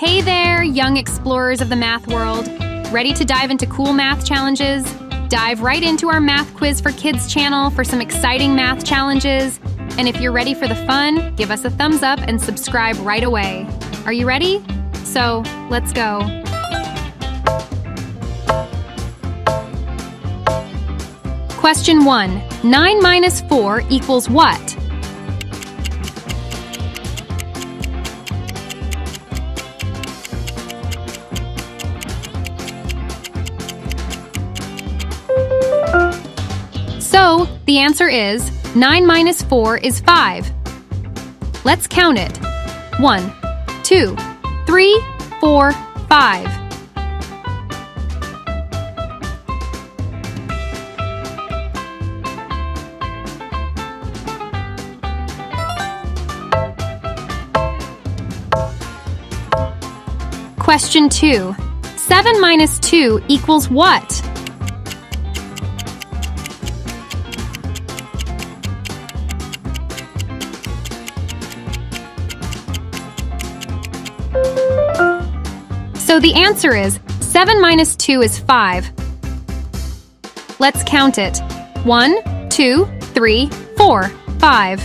Hey there, young explorers of the math world. Ready to dive into cool math challenges? Dive right into our Math Quiz for Kids channel for some exciting math challenges. And if you're ready for the fun, give us a thumbs up and subscribe right away. Are you ready? So, let's go. Question 1. 9 minus 4 equals what? The answer is 9 minus 4 is 5. Let's count it. 1, 2, 3, 4, 5. Question 2. 7 minus 2 equals what? The answer is 7 minus 2 is 5. Let's count it. 1, 2, 3, 4, 5.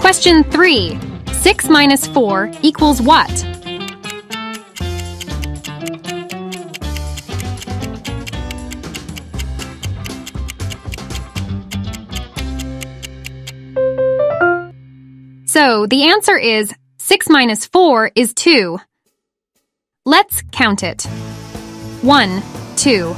Question 3. 6 minus 4 equals what? So the answer is 6 minus 4 is 2. Let's count it. 1, 2.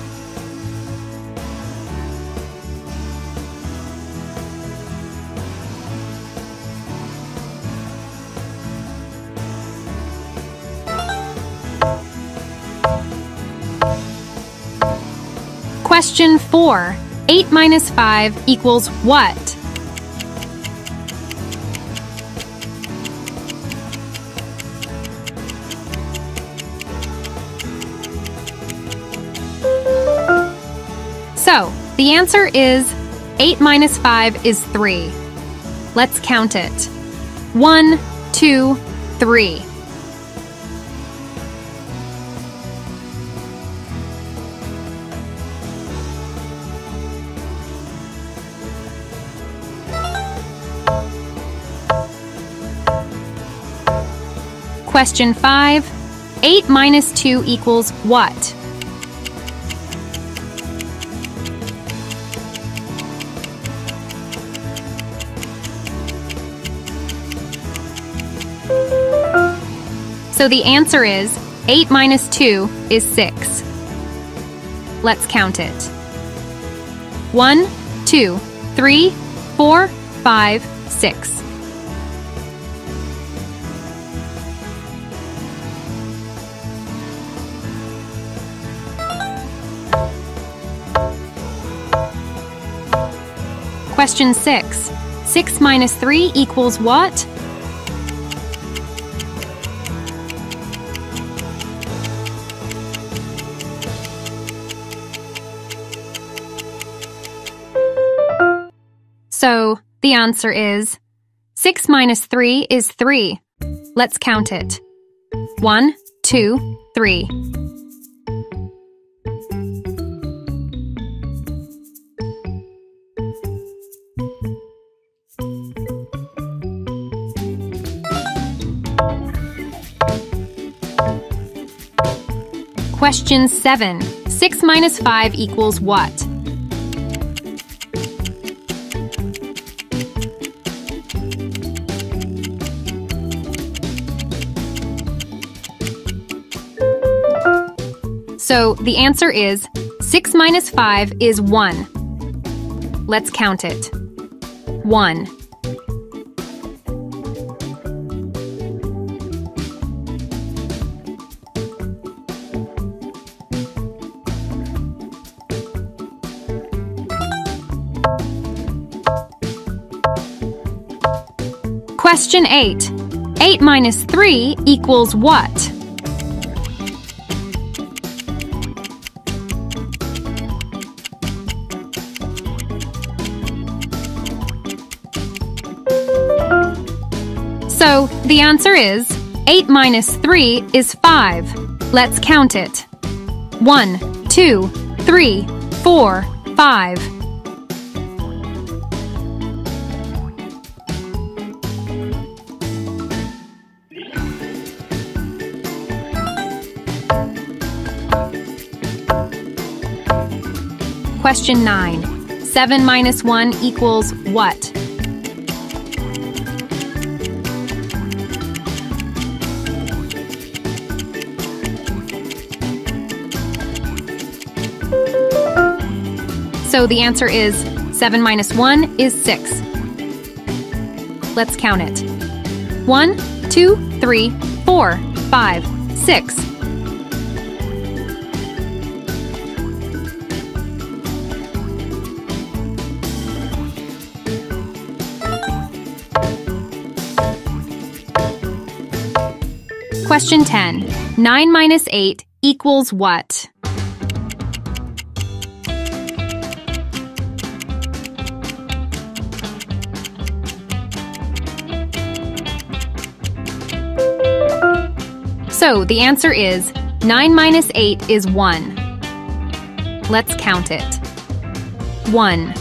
Question 4. 8 minus 5 equals what? The answer is 8 minus 5 is 3. Let's count it. 1, 2, 3. Question 5. 8 minus 2 equals what? So the answer is 8 minus 2 is 6. Let's count it. 1, 2, 3, 4, 5, 6. Question 6. 6 minus 3 equals what? So the answer is 6 minus 3 is 3. Let's count it. 1, 2, 3. Question 7. 6 minus 5 equals what? So the answer is 6 minus 5 is 1. Let's count it. 1. Question 8. 8 minus 3 equals what? Answer is 8 minus 3 is 5. Let's count it. 1, 2, 3, 4, 5. Question 9. 7 minus 1 equals what? So the answer is 7 minus 1 is 6. Let's count it. 1, 2, 3, 4, 5, 6. Question 10. 9 minus 8 equals what? So the answer is 9 minus 8 is 1. Let's count it. 1.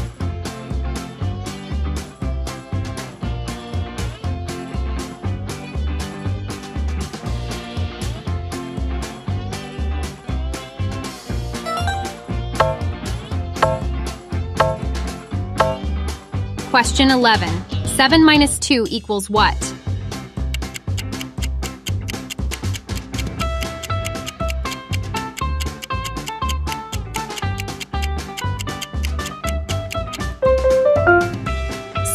Question 11. 7 minus 2 equals what?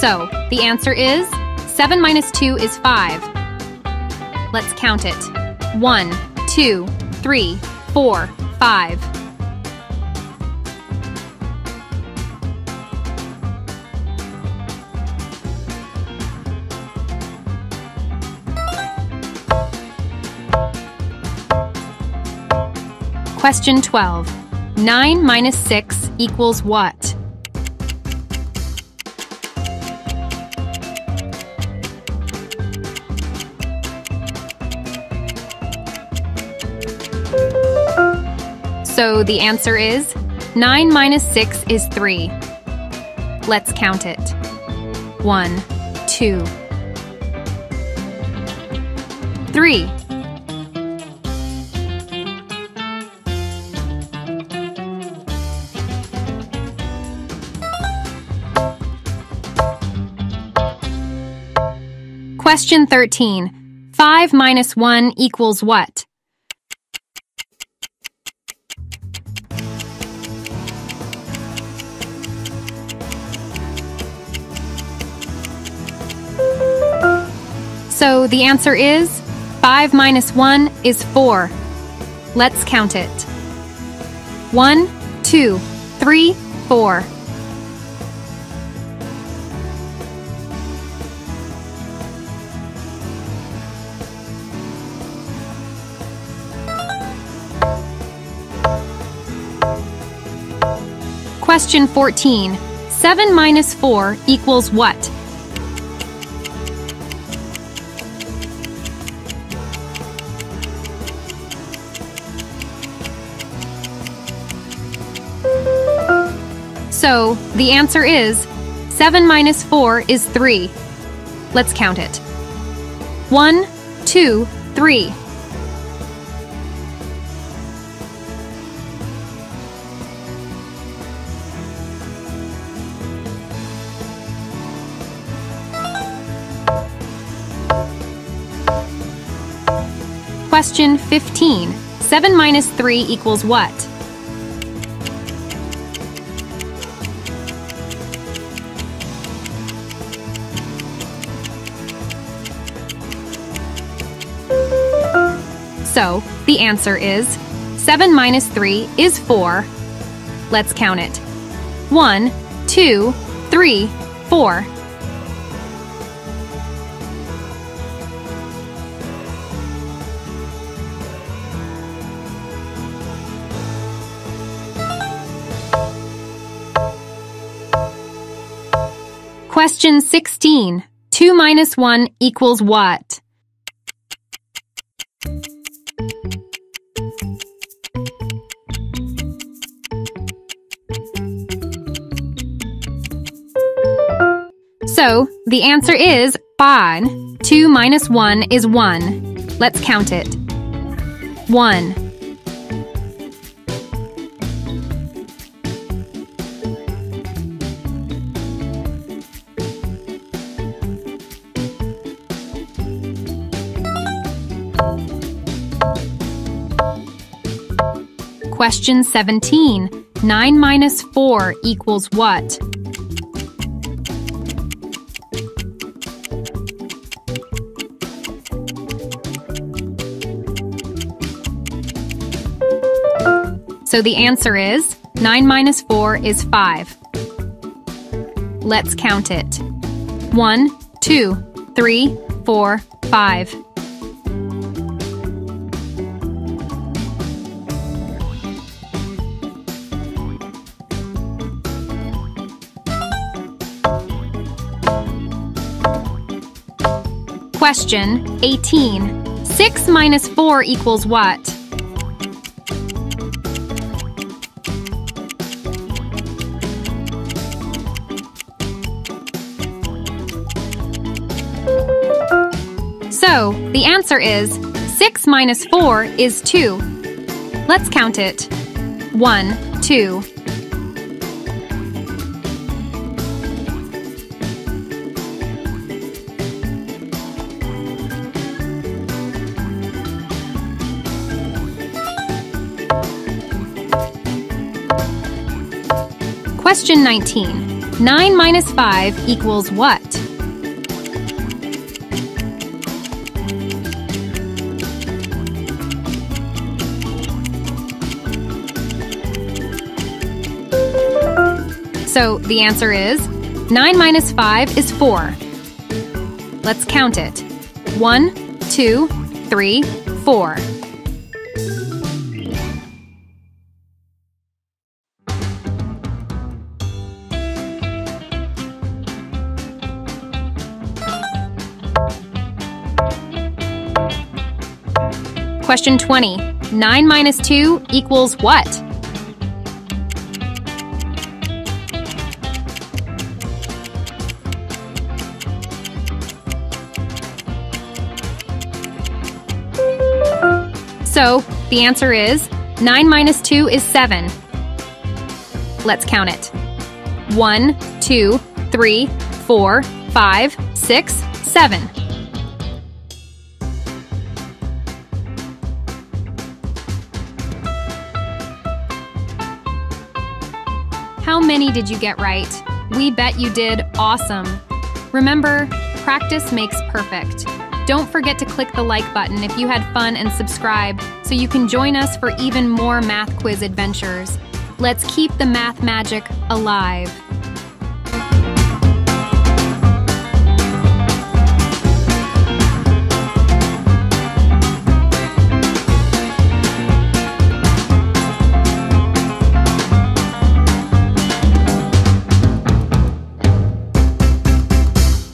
So, the answer is 7 minus 2 is 5. Let's count it. 1, 2, 3, 4, 5. Question 12. 9 minus 6 equals what? So the answer is 9 minus 6 is 3. Let's count it. 1, 2, 3. Question 13. 5 minus 1 equals what? So the answer is 5 minus 1 is 4. Let's count it. 1, 2, 3, 4. Question 14. 7 minus 4 equals what? So, the answer is 7 minus 4 is 3. Let's count it. 1, 2, 3. Question 15. 7 minus 3 equals what? So, the answer is 7 minus 3 is 4. Let's count it. 1, 2, 3, 4. Question 16. 2 minus 1 equals what? So the answer is 5. 2 minus 1 is 1. Let's count it. 1. Question 17. 9 minus 4 equals what? So the answer is 9 minus 4 is 5. Let's count it. 1, 2, 3, 4, 5. Question 18. 6 minus 4 equals what? The answer is 6 minus 4 is 2. Let's count it. 1, 2. Question 19. 9 minus 5 equals what? So the answer is 9 minus 5 is 4. Let's count it. 1, 2, 3, 4. Question 20. 9 minus 2 equals what? The answer is 9 minus 2 is 7. Let's count it. 1, 2, 3, 4, 5, 6, 7. How many did you get right? We bet you did awesome. Remember, practice makes perfect. Don't forget to click the like button if you had fun and subscribe so you can join us for even more math quiz adventures. Let's keep the math magic alive.